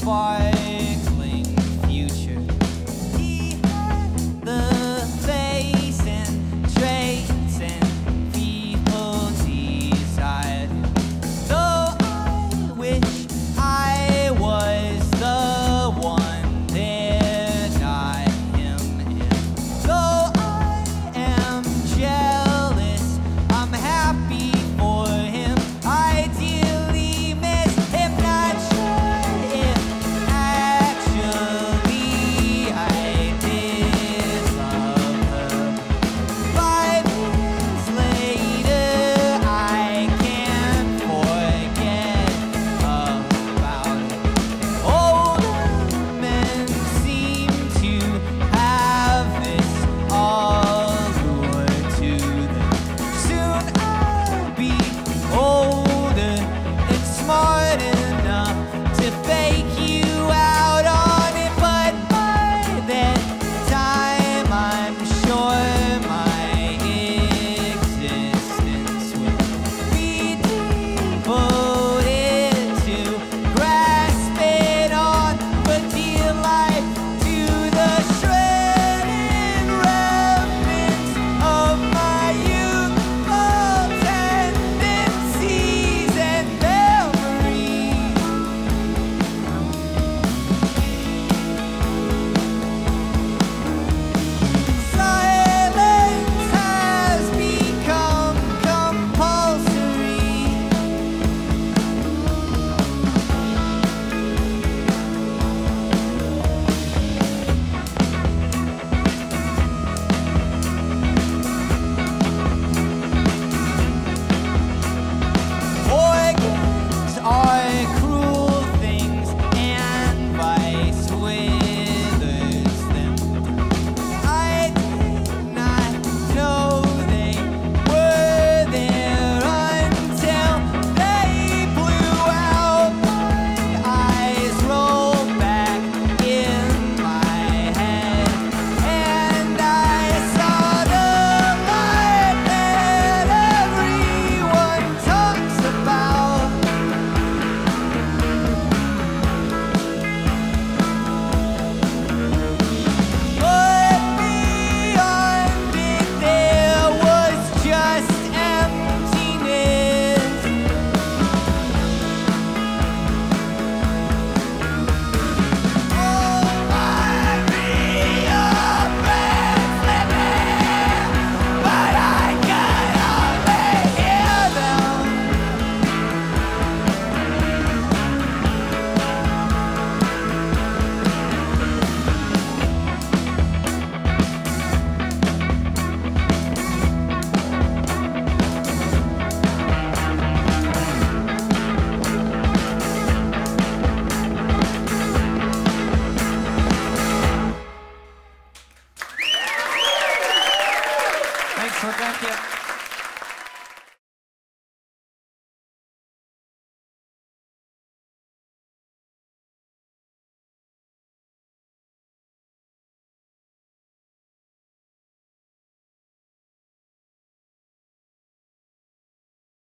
fire.